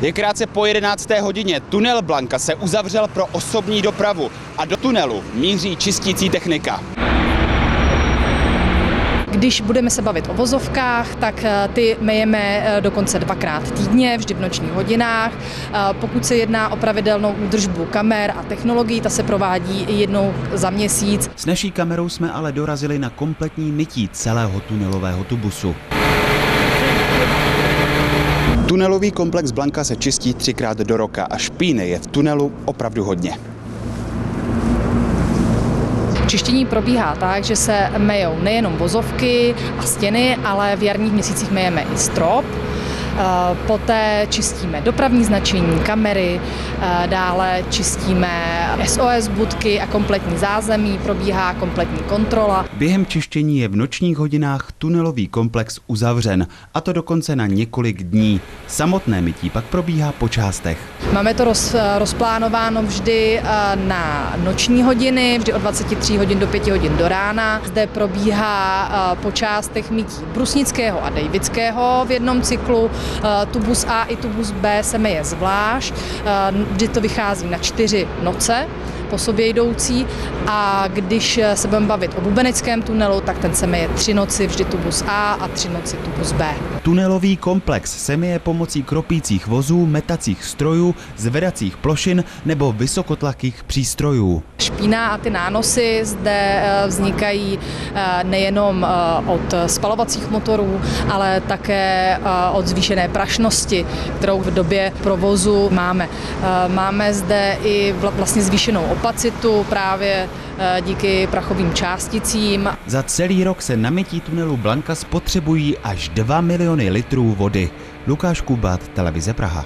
Je krátce po 11. hodině. Tunel Blanka se uzavřel pro osobní dopravu a do tunelu míří čistící technika. Když budeme se bavit o vozovkách, tak eh, ty myjeme eh, dokonce dvakrát týdně, vždy v nočních hodinách. Eh, pokud se jedná o pravidelnou údržbu kamer a technologií, ta se provádí jednou za měsíc. S naší kamerou jsme ale dorazili na kompletní mytí celého tunelového tubusu. Tunelový komplex Blanka se čistí třikrát do roka a špíny je v tunelu opravdu hodně. Čištění probíhá tak, že se mejou nejenom vozovky a stěny, ale v jarních měsících mejeme i strop. Eh, poté čistíme dopravní značení, kamery, eh, dále čistíme SOS budky a kompletní zázemí, probíhá kompletní kontrola. Během čištění je v nočních hodinách tunelový komplex uzavřen, a to dokonce na několik dní. Samotné mytí pak probíhá po částech. Máme to roz, eh, rozplánováno vždy na noční hodiny, vždy od 23 hodin do 5 hodin do rána. Zde probíhá po částech mytí Brusnického a Davidského v jednom cyklu, tubus A i tubus B se meje zvlášť, eh, vždy to vychází na čtyři noce po sobě jdoucí a když se budeme bavit o bubeneckém tunelu, tak ten se meje tři noci vždy tubus A a tři noci tubus B. Tunelový komplex se meje pomocí kropících vozů, metacích strojů, zvedacích plošin nebo vysokotlakých přístrojů. Špína a ty nánosy zde eh, vznikají eh, nejenom eh, od spalovacích motorů, ale také od zvýšené prašnosti, kterou v době provozu máme. Máme zde i vlastně zvýšenou opacitu právě díky prachovým částicím. Za celý rok se na mytí tunelu Blanka spotřebují až 2 miliony litrů vody. Lukáš Kubat, Televize Praha.